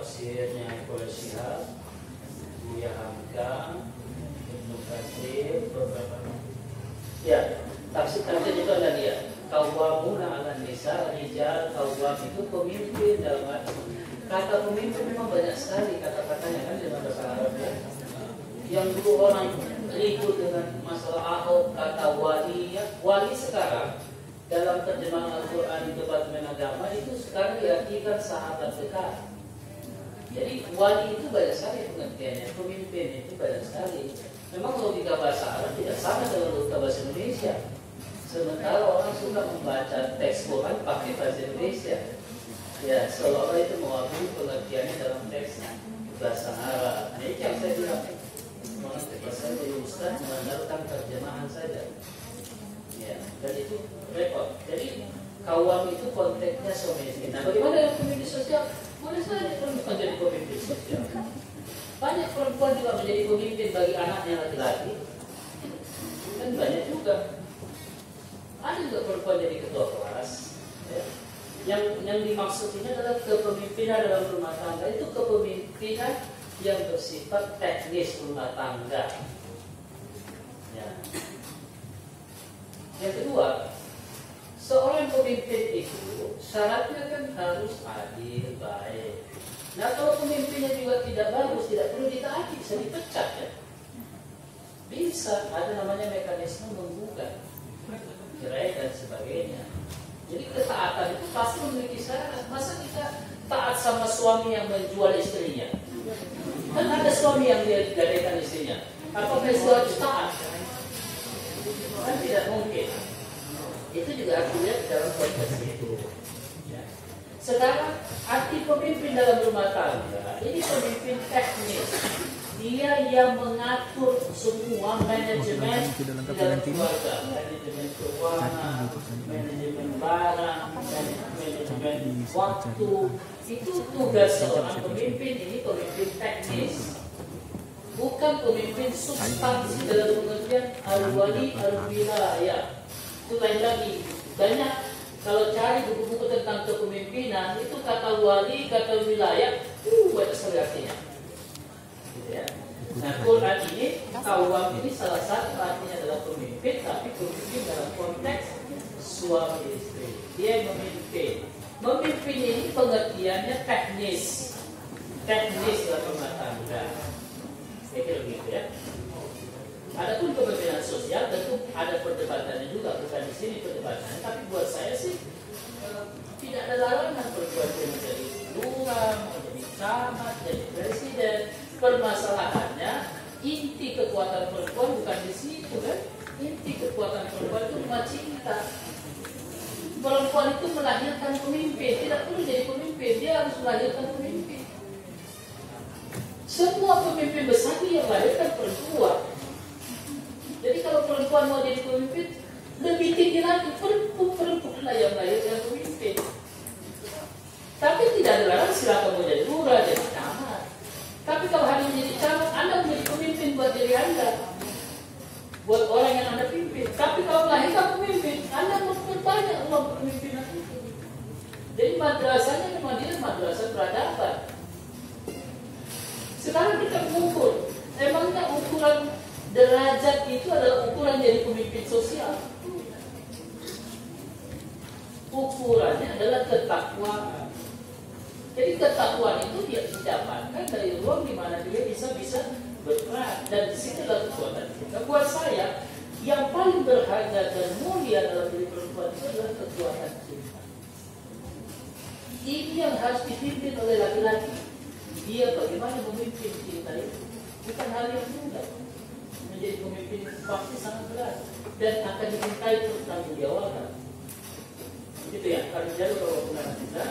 tafsirnya Ibnu Syihab, Buya Hamka, Ibnu Katsir, beberapa Ya, tafsir tafsir itu ada dia. Kawamuna ala nisa, rijal, kawam itu pemimpin dalam arti kata pemimpin memang banyak sekali kata-katanya kan dalam bahasa Arab ya. Yang dulu orang ribut dengan masalah Ahok kata wali ya, wali sekarang dalam terjemahan Al-Quran di Departemen Agama itu sekarang diartikan sahabat dekat. Jadi wali itu banyak sekali pengertiannya, pemimpin itu banyak sekali. Memang logika bahasa Arab tidak sama dengan logika bahasa Indonesia. Sementara orang suka membaca teks Quran pakai bahasa Indonesia. Ya, seolah-olah itu mewakili pengertiannya dalam teks bahasa Arab. Nah, itu yang saya bilang. Mengerti saya jadi Ustaz mengandalkan terjemahan saja. Ya, dan itu repot. Jadi kawam itu konteksnya suami Nah, bagaimana dengan pemimpin sosial? Boleh saja perempuan jadi pemimpin sosial. Banyak perempuan juga menjadi pemimpin bagi anaknya laki-laki. Kan banyak juga. Ada juga perempuan jadi ketua kelas. Ya. Yang yang dimaksud ini adalah kepemimpinan dalam rumah tangga itu kepemimpinan yang bersifat teknis rumah tangga. Ya. Yang kedua, seorang pemimpin itu syaratnya kan harus adil, baik. Nah kalau pemimpinnya juga tidak bagus, tidak perlu ditaati, bisa dipecat ya. Bisa, ada namanya mekanisme menggugat cerai dan sebagainya. Jadi ketaatan itu pasti memiliki syarat. Masa kita taat sama suami yang menjual istrinya? Kan ada suami yang dia gadaikan istrinya. Apakah itu harus taat? Kan tidak mungkin. Itu juga dilihat dalam konteks itu. Sekarang arti pemimpin dalam rumah tangga ini pemimpin teknis. Dia yang mengatur semua manajemen di dalam keluarga, manajemen keuangan, manajemen barang, manajemen waktu. Itu tugas seorang pemimpin ini pemimpin teknis, bukan pemimpin substansi dalam pengertian al-wali al-wilayah. Itu lain lagi. Banyak kalau cari buku-buku tentang kepemimpinan itu kata wali, kata wilayah, uh, banyak sekali artinya. Ya. Nah, Quran ini, kawam ini salah satu artinya adalah pemimpin, tapi pemimpin dalam konteks suami istri. Dia memimpin. Memimpin ini pengertiannya teknis, teknis dalam rumah tangga. Saya begitu ya. Adapun kepemimpinan sosial tentu ada perdebatannya juga, bukan di sini perdebatannya. Tapi buat tidak ada larangan perempuan menjadi lurah, menjadi camat, jadi presiden, permasalahannya inti kekuatan perempuan bukan di situ kan? Inti kekuatan perempuan itu cinta. Perempuan itu melahirkan pemimpin tidak perlu jadi pemimpin dia harus melahirkan pemimpin. Semua pemimpin besar yang melahirkan perempuan jadi kalau perempuan mau jadi pemimpin lebih tinggi lagi perempuan perempuan lah yang melahirkan pemimpin tapi tidak ada larang silakan mau jadi lurah jadi camat tapi kalau hari menjadi camat, Anda menjadi pemimpin buat diri Anda. Buat orang yang Anda pimpin. Tapi kalau melahirkan pemimpin, Anda memperbanyak uang kepemimpinan itu. Jadi madrasahnya memang dia madrasah peradaban. Sekarang kita mengukur. Emangnya ukuran derajat itu adalah ukuran jadi pemimpin sosial? Ukurannya adalah ketakwaan. Jadi ketakwaan itu dia didapatkan dari ruang di mana dia bisa bisa berperan dan di situ adalah kekuatan kita. Buat saya yang paling berharga dan mulia dalam diri perempuan itu adalah kekuatan cinta. Ini yang harus laki-laki. Dia bagaimana memimpin cinta itu bukan hal yang mudah. Menjadi pemimpin pasti sangat berat dan akan dimintai pertanggungjawaban. Gitu ya, kalau jalur kalau kita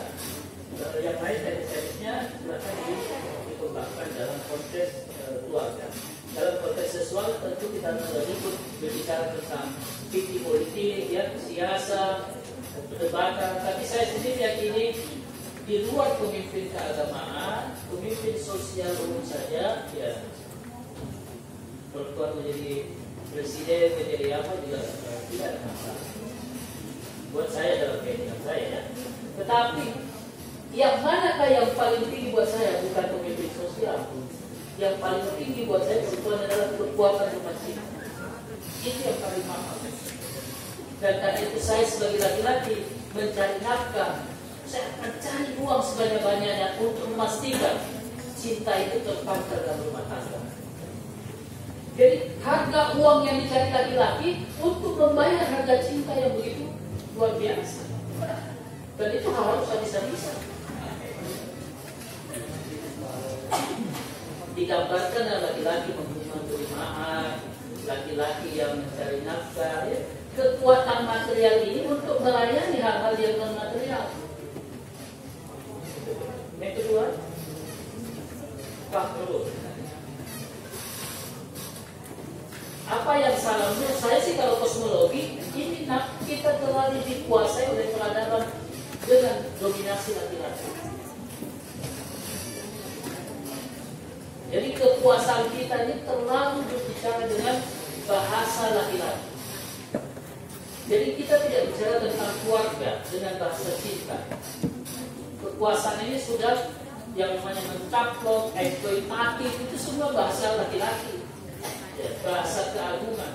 yang lain dari teknisnya silakan dikembangkan dalam konteks uh, keluarga. Dalam konteks seksual tentu kita menyebut berbicara tentang fikih politik, ya, siasa, perdebatan. Tapi saya sendiri yakini di luar pemimpin keagamaan, pemimpin sosial umum saja, ya perempuan menjadi presiden, menjadi apa juga tidak ada masalah. Buat saya dalam kehidupan saya, ya. Tetapi yang manakah yang paling tinggi buat saya bukan pemimpin sosial. Yang paling tinggi buat saya perempuan adalah kekuatan rumah tangga. Itu yang paling mahal. Dan karena itu saya sebagai laki-laki mencari nafkah. Saya akan cari uang sebanyak-banyaknya untuk memastikan cinta itu terpancar dalam rumah tangga. Jadi harga uang yang dicari laki-laki untuk membayar harga cinta yang begitu luar biasa. Dan itu harus bisa-bisa. Digambarkan laki-laki memberi maaf, laki-laki yang mencari nafkah, ya. kekuatan material ini untuk melayani hal-hal yang non material. Yang kedua, faktor. Apa yang salah menurut saya sih kalau kosmologi ini kita terlalu dikuasai oleh peradaban dengan dominasi laki-laki. Jadi kekuasaan kita ini terlalu berbicara dengan bahasa laki-laki. Jadi kita tidak bicara tentang keluarga dengan bahasa cinta. Kekuasaan ini sudah yang namanya mencaplok, eksploitatif itu semua bahasa laki-laki. Ya, bahasa keagungan.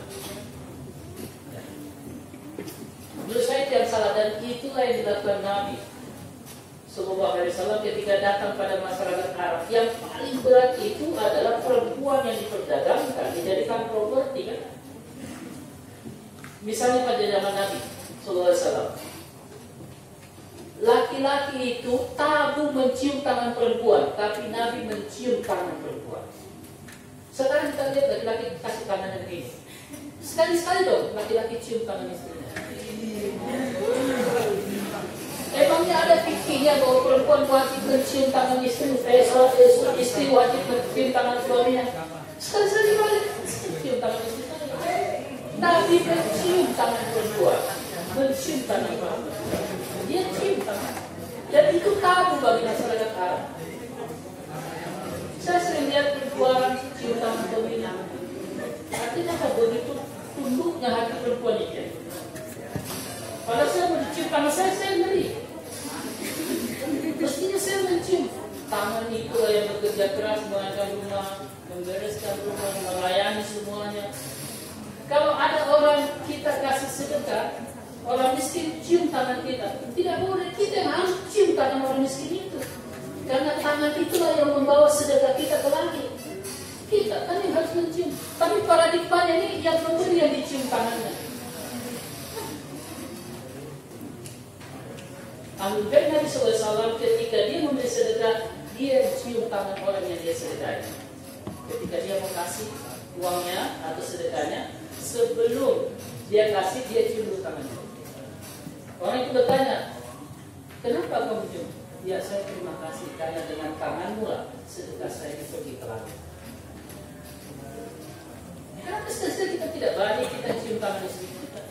Menurut saya yang salah dan itulah yang dilakukan Nabi Sallallahu Alaihi Wasallam ketika datang pada masyarakat Arab yang paling berat itu adalah perempuan yang diperdagangkan dijadikan properti kan misalnya pada zaman Nabi Sallallahu Alaihi Wasallam laki-laki itu tabu mencium tangan perempuan tapi Nabi mencium tangan perempuan sekarang kita lihat laki-laki kasih tangan yang ini sekali-sekali dong laki-laki cium tangan istrinya Emangnya ada fikirnya bahwa perempuan wajib mencium tangan istri, eh, istri wajib mencium tangan suaminya. Sekali-sekali balik, mencium tangan istri. Nabi mencium tangan perempuan, mencium tangan perempuan. Dia tangan. Dan itu tabu bagi masyarakat Arab. Saya sering lihat perempuan tangan suaminya. Artinya apa? Begitu tunduknya hati perempuan itu. Kalau saya mencium tangan saya, saya ngeri. Mestinya saya mencium tangan itu yang bekerja keras mengajar rumah, membereskan rumah, melayani semuanya. Kalau ada orang kita kasih sedekah, orang miskin cium tangan kita. Tidak boleh, kita yang harus cium tangan orang miskin itu. Karena tangan itulah yang membawa sedekah kita ke langit. Kita kan yang harus mencium. Tapi paradigmanya ini yang memberi yang dicium tangannya. Ahlul Nabi SAW ketika dia memberi sedekah, dia cium tangan orang yang dia sedekahi. Ketika dia mau kasih uangnya atau sedekahnya, sebelum dia kasih, dia cium tangannya. Orang itu bertanya, kenapa kamu cium? Ya saya terima kasih karena dengan tanganmu lah sedekah saya itu pergi ke. Kenapa sekali kita tidak balik kita cium tangan istri kita?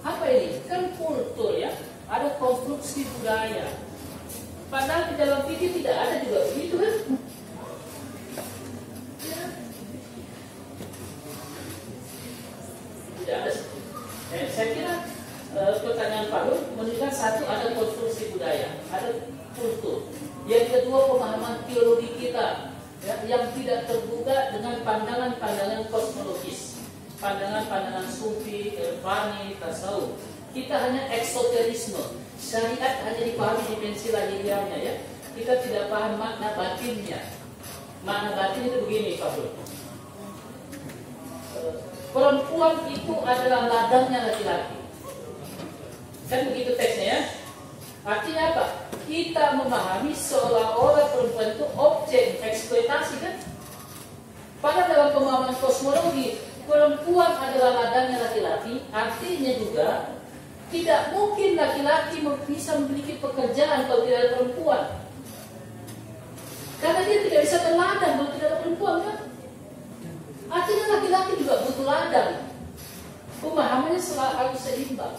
Apa ini? Kan kultur ya, ada konstruksi budaya. Padahal di dalam fikih tidak ada juga begitu kan? Tidak ada. Eh, saya kira eh, pertanyaan Pak Nur menunjukkan satu ada konstruksi budaya, ada kultur. Yang kedua pemahaman teologi kita ya, yang tidak terbuka dengan pandangan-pandangan kosmologis pandangan-pandangan sufi, irfani, tasawuf. Kita hanya eksoterisme. Syariat hanya dipahami dimensi lahiriahnya ya. Kita tidak paham makna batinnya. Makna batin itu begini, Pak Bro. Perempuan itu adalah ladangnya laki-laki. Kan begitu teksnya ya. Artinya apa? Kita memahami seolah-olah perempuan itu objek eksploitasi kan? Padahal dalam pemahaman kosmologi perempuan adalah ladangnya laki-laki, artinya juga tidak mungkin laki-laki bisa memiliki pekerjaan kalau tidak ada perempuan. Karena dia tidak bisa berladang kalau tidak ada perempuan kan? Artinya laki-laki juga butuh ladang. Pemahamannya selalu harus seimbang.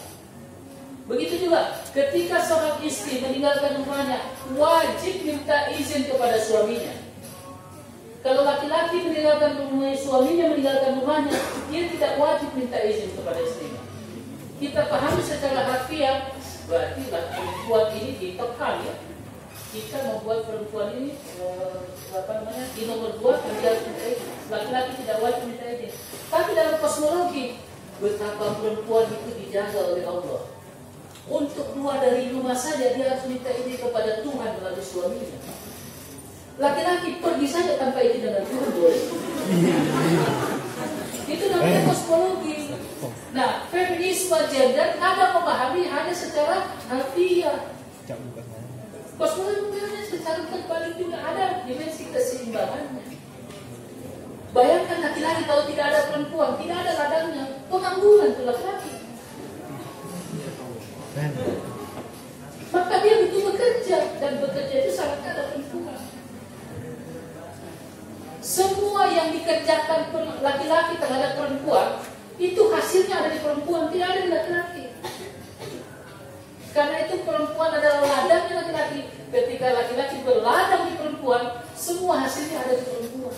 Begitu juga ketika seorang istri meninggalkan rumahnya wajib minta izin kepada suaminya. Kalau laki-laki meninggalkan rumah suaminya meninggalkan rumahnya, dia tidak wajib minta izin kepada istrinya. Kita pahami secara harfiah, berarti perempuan ini ditekan ya. Kita membuat perempuan ini eh, apa namanya di nomor dua laki-laki tidak wajib minta izin. Tapi dalam kosmologi betapa perempuan itu dijaga oleh Allah. Untuk keluar dari rumah saja dia harus minta izin kepada Tuhan melalui suaminya. Laki-laki pergi saja tanpa izin dengan Tuhan boleh. itu namanya kosmologi. Nah, feminisme gender ada memahami hanya secara harfiah. Kosmologi secara terbalik juga ada dimensi keseimbangannya. Bayangkan laki-laki kalau tidak ada perempuan, tidak ada ladangnya, pengangguran itu laki-laki. Maka dia butuh bekerja dan bekerja itu sangat ada perempuan. Semua yang dikerjakan laki-laki terhadap perempuan itu hasilnya ada di perempuan, tidak ada di laki-laki. Karena itu perempuan adalah ladangnya laki-laki. Ketika laki-laki berladang di perempuan, semua hasilnya ada di perempuan.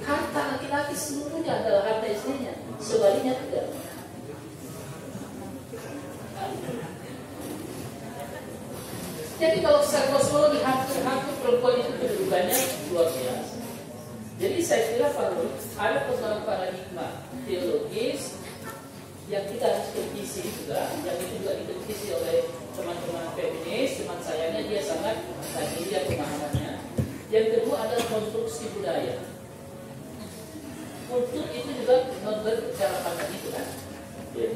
Harta laki-laki seluruhnya adalah harta istrinya. Sebaliknya tidak. Jadi kalau secara kosmologi hampir-hampir perempuan itu kedudukannya luar biasa. Jadi saya kira perlu ada persoalan paradigma teologis yang kita harus kritisi juga, yang itu juga dikritisi oleh teman-teman feminis, teman sayangnya dia sangat tadi dia pemahamannya. Yang kedua adalah konstruksi budaya. Kultur itu juga non cara pandang itu kan. Saya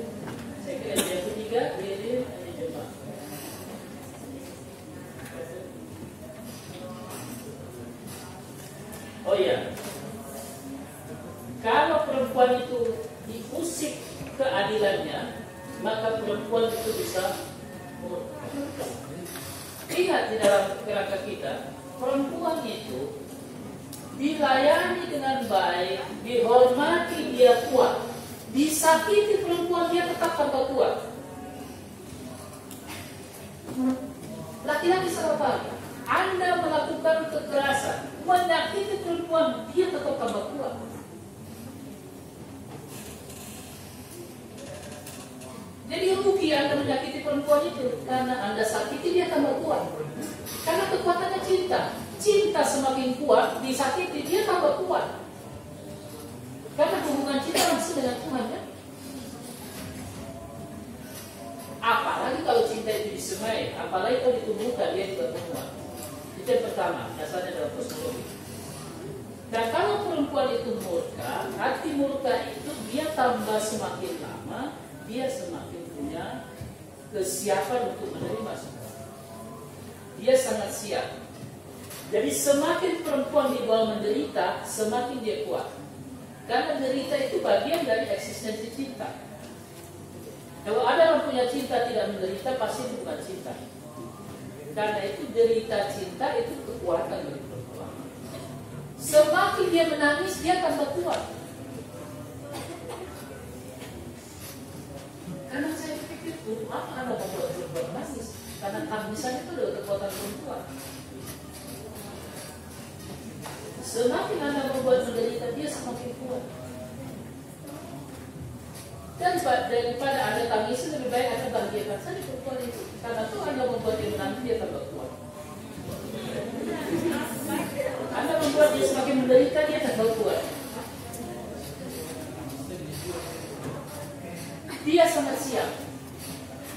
Laki-laki paham. Anda melakukan kekerasan, menyakiti perempuan, dia tetap tambah kuat. Jadi rugi Anda menyakiti perempuan itu karena Anda sakiti dia tambah kuat. Karena kekuatannya cinta. Cinta semakin kuat, disakiti dia tambah kuat. Karena hubungan cinta langsung dengan Tuhan ya. Apalagi kalau cinta itu disemai, apalagi kalau ditumbuhkan dia juga menguat. Itu yang pertama, dasarnya dalam kosmologi. Dan kalau perempuan itu murka, hati murka itu dia tambah semakin lama, dia semakin punya kesiapan untuk menerima semua. Dia sangat siap. Jadi semakin perempuan di bawah menderita, semakin dia kuat. Karena derita itu bagian dari eksistensi cinta. Kalau ada orang punya cinta tidak menderita, pasti itu bukan cinta. Karena itu derita cinta itu kekuatan dari perempuan. Semakin dia menangis, dia tambah kuat. Karena saya pikir untuk apa anda membuat perempuan menangis? Karena tangisan itu adalah kekuatan perempuan. Semakin anda membuat menderita dia semakin kuat. Dan daripada anda tangis lebih baik anda bahagiakan saja perempuan itu. Karena itu anda membuat dia menangis dia kuat. Anda membuat dia semakin menderita dia kuat. Dia sangat siap.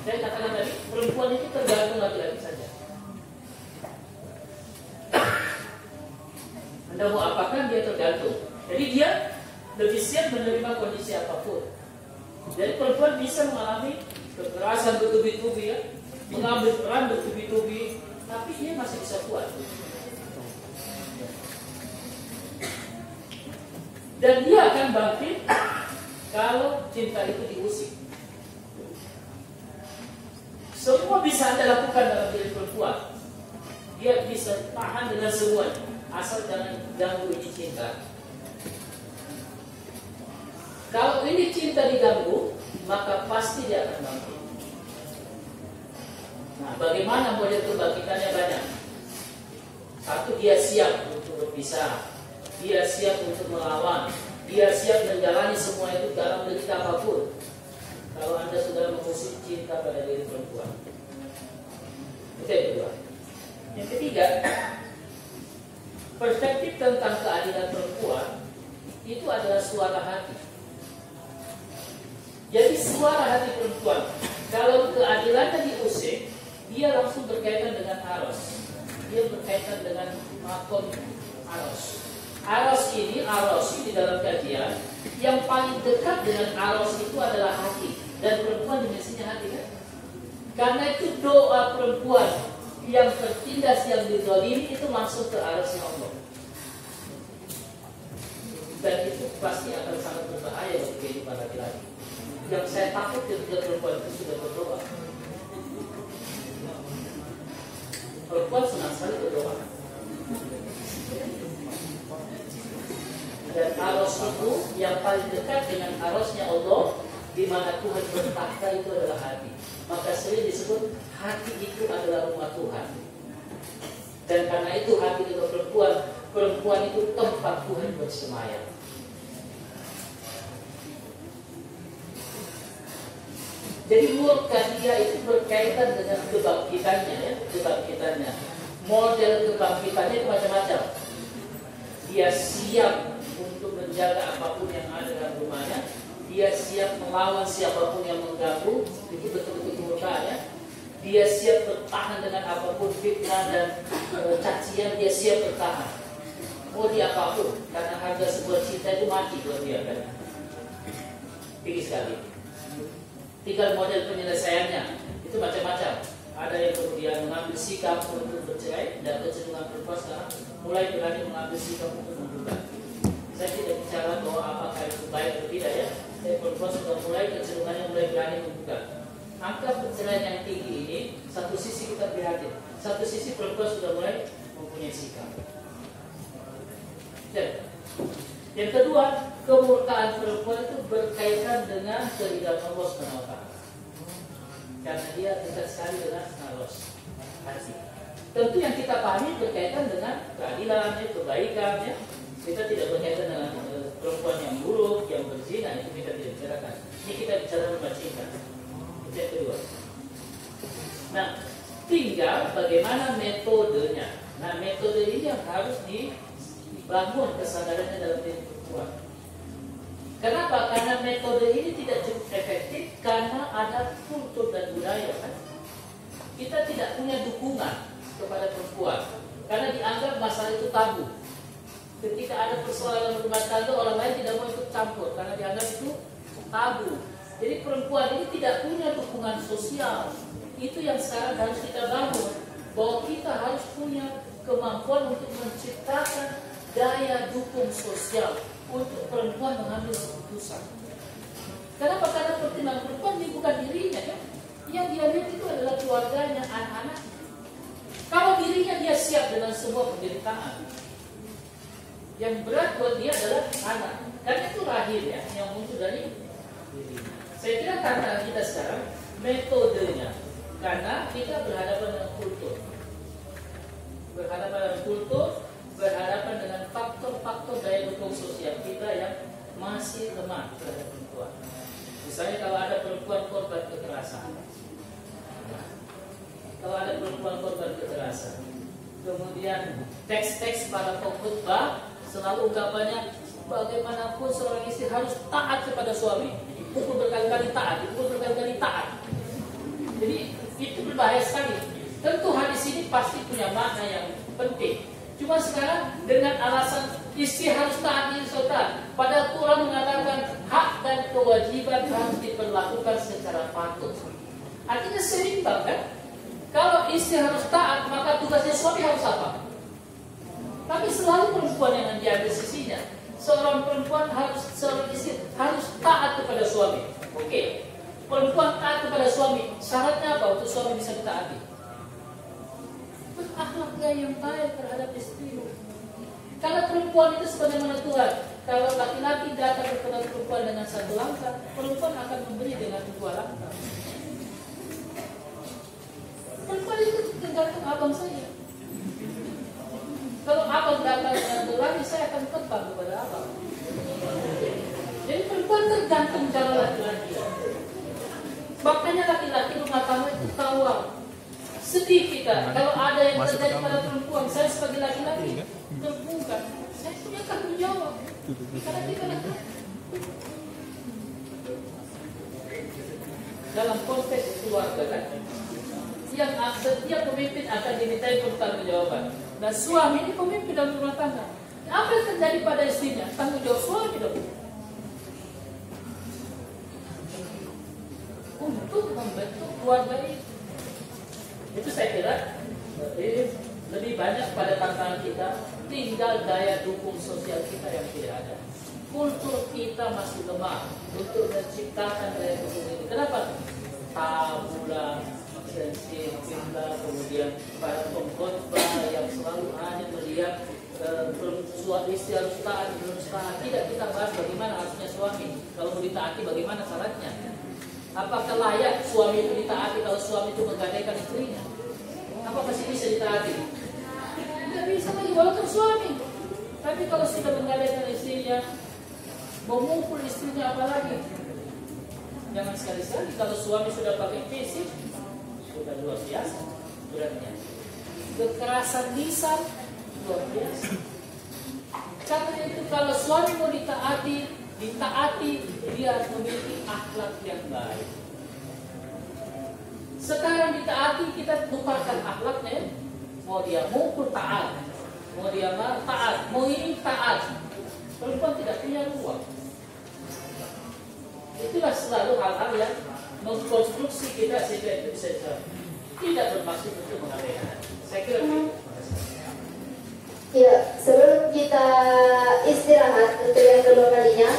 Saya katakan tadi, perempuan itu tergantung laki-laki saja. Anda mau apakan dia tergantung. Jadi dia lebih siap menerima kondisi apa pun. Jadi perempuan bisa mengalami kekerasan bertubi-tubi ya, mengambil peran bertubi-tubi, tapi dia masih bisa kuat. Dan dia akan bangkit kalau cinta itu diusik. Semua bisa Anda lakukan dalam diri perempuan. Dia bisa tahan dengan semuanya. Asal jangan ganggu ini cinta. Kalau ini cinta diganggu, maka pasti dia akan bangkit. Nah, bagaimana model kebangkitannya banyak? Satu, dia siap untuk berpisah. Dia siap untuk melawan. Dia siap menjalani semua itu dalam detik apa pun. Kalau Anda sudah mengusik cinta pada diri perempuan. Itu yang kedua. Yang ketiga, perspektif tentang keadilan perempuan itu adalah suara hati. Jadi suara hati perempuan, kalau keadilannya diusik, dia langsung berkaitan dengan aros. Dia berkaitan dengan makom aros. Aros ini, aros di dalam kajian, yang paling dekat dengan aros itu adalah hati. Dan perempuan dimensinya hati kan? Karena itu doa perempuan yang tertindas, yang dizalimi itu langsung ke arasnya Allah. Dan itu pasti akan sangat berbahaya bagi kehidupan laki-laki. Yang saya takut ketika perempuan itu sudah berdoa. Perempuan senang sekali berdoa. Dan aros itu yang paling dekat dengan arosnya Allah di mana Tuhan bertakhta itu adalah hati. Maka sering disebut hati itu adalah rumah Tuhan. Dan karena itu hati itu perempuan, perempuan itu tempat Tuhan bersemayam. Jadi murka dia itu berkaitan dengan kebangkitannya ya, kebangkitannya. Model kebangkitannya itu macam-macam. Dia siap untuk menjaga apa pun yang ada dalam rumahnya. Dia siap melawan siapa pun yang mengganggu. Itu betul-betul murka ya. Dia siap bertahan dengan apa pun fitnah dan e, cacian dia siap bertahan. Mau dia apa pun karena harga sebuah cinta itu mati buat dia kan. Tinggi sekali tinggal model penyelesaiannya itu macam-macam ada yang kemudian mengambil sikap untuk bercerai dan kecenderungan perempuan sekarang mulai berani mengambil sikap untuk menggugat saya tidak bicara bahwa apakah itu baik atau tidak ya. Saya perempuan sudah mulai kecenderungannya mulai berani membuka. Angka perceraian yang tinggi ini satu sisi kita prihatin, satu sisi perempuan sudah mulai mempunyai sikap. Dan yang kedua, kemurkaan perempuan itu berkaitan dengan keridhaan Allah SWT. Karena dia dekat sekali dengan Allah hati. Tentu yang kita pahami berkaitan dengan keadilan, kebaikan, ya, kita tidak berkaitan dengan eh, perempuan yang buruk, yang berzina, itu kita tidak bicarakan. Ini kita bicara rumah cinta. Itu yang kedua. Nah, tinggal bagaimana metodenya. Nah, metode ini yang harus dibangun kesadarannya dalam diri perempuan. Kenapa? Karena metode ini tidak cukup efektif karena ada kultur dan budaya kan. Kita tidak punya dukungan kepada perempuan karena dianggap masalah itu tabu ketika ada persoalan rumah tangga orang lain tidak mau ikut campur karena dianggap itu tabu. Jadi perempuan ini tidak punya dukungan sosial. Itu yang sekarang harus kita bangun. Bahwa kita harus punya kemampuan untuk menciptakan daya dukung sosial untuk perempuan mengambil keputusan. Kenapa? Karena pertimbangan perempuan ini bukan dirinya ya. Yang dia lihat itu adalah keluarganya, anak-anaknya. Kalau dirinya dia siap dengan semua penderitaan, yang berat buat dia adalah anak. Karena itu lahir ya, yang muncul dari. Saya kira karena kita sekarang metodenya, karena kita berhadapan dengan kultur, berhadapan dengan kultur, berhadapan dengan faktor-faktor daya dukung sosial kita yang masih lemah terhadap perempuan. Misalnya kalau ada perempuan korban kekerasan, kalau ada perempuan korban kekerasan, kemudian teks-teks para pengkhotbah Selalu ungkapannya bagaimanapun seorang istri harus taat kepada suami. Dipukul berkali-kali taat, dipukul berkali-kali taat. Jadi itu berbahaya sekali. Tentu hadis ini pasti punya makna yang penting. Cuma sekarang dengan alasan istri harus taat saudara. Pada Quran mengatakan hak dan kewajiban harus diperlakukan secara patut. Artinya seimbang kan? Kalau istri harus taat, maka tugasnya suami harus apa? Tapi selalu perempuan yang menjaga sisinya. Seorang perempuan harus seorang istri harus taat kepada suami. Oke. Okay. Perempuan taat kepada suami. Syaratnya apa untuk suami bisa ditaati? Berakhlaknya yang baik terhadap istri. Kalau perempuan itu sebagaimana Tuhan, kalau laki-laki datang kepada perempuan dengan satu langkah, perempuan akan memberi dengan dua langkah. Perempuan itu tergantung abang saya. Kalau abang datang dengan berlari, saya akan terbang kepada abang. Jadi perempuan tergantung cara laki-laki. Makanya laki-laki rumah tangga itu kawal. Sedih kita. Kalau ada yang terjadi pada perempuan. Saya sebagai laki-laki terbuka. Saya punya tanggung jawab. Karena kita laki dalam konteks keluarga kan yang setiap pemimpin akan dimintai pertanggungjawaban. Dan suami ini pemimpin dalam rumah tangga. Apa yang terjadi pada istrinya? Tanggung jawab suami dong. Untuk membentuk keluarga ini saya kira lebih, lebih banyak pada tantangan kita tinggal daya dukung sosial kita yang tidak ada kultur kita masih lemah untuk menciptakan daya dukung ini. Kenapa? Tabula, sensi, kita kemudian para pengkhotbah yang selalu hanya melihat istri harus taat, belum taat. Tidak kita bahas bagaimana harusnya suami. Kalau mau ditaati bagaimana syaratnya? Apakah layak suami itu ditaati kalau suami itu menggadaikan istrinya? Apa masih bisa ditaati? Tidak bisa lagi walaupun suami. Tapi kalau sudah menggadaikan istrinya, memukul istrinya apalagi? Jangan sekali-sekali. Kalau suami sudah pakai fisik sudah luar biasa beratnya. Kekerasan lisan luar biasa. Karena itu kalau suami mau ditaati ditaati dia memiliki akhlak yang baik sekarang ditaati kita tukarkan akhlaknya mau dia mukul taat mau dia taat mau ini taat perempuan tidak punya ruang Itulah selalu hal-hal yang mengkonstruksi kita sehingga itu bisa. Tidak bermaksud untuk mengabaikan. Saya kira Ya, sebelum kita istirahat untuk yang kedua kalinya,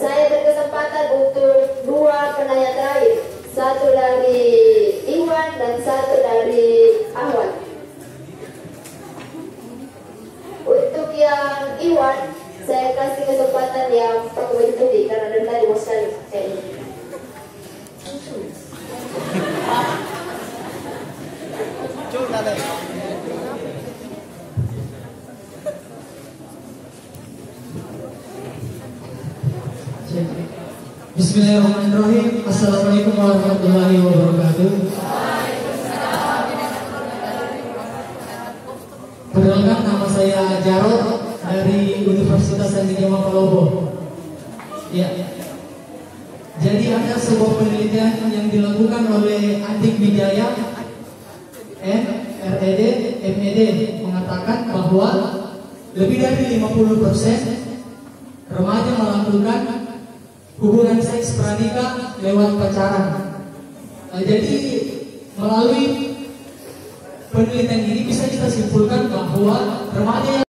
saya berkesempatan untuk dua penanya terakhir. Satu dari Iwan dan satu dari Ahwan. Untuk yang Iwan, saya kasih kesempatan yang pakai baju putih karena dari tadi mau sekali saya ini. Bismillahirrahmanirrahim. Assalamualaikum warahmatullahi wabarakatuh. Perkenalkan nama saya Jarod dari Universitas Sandi Jama Palobo. Ya. Jadi ada sebuah penelitian yang dilakukan oleh Andik Wijaya N, RED, MED mengatakan bahwa lebih dari 50% remaja melakukan hubungan seks pranikah lewat pacaran. Nah, jadi melalui penelitian ini bisa kita simpulkan bahwa remaja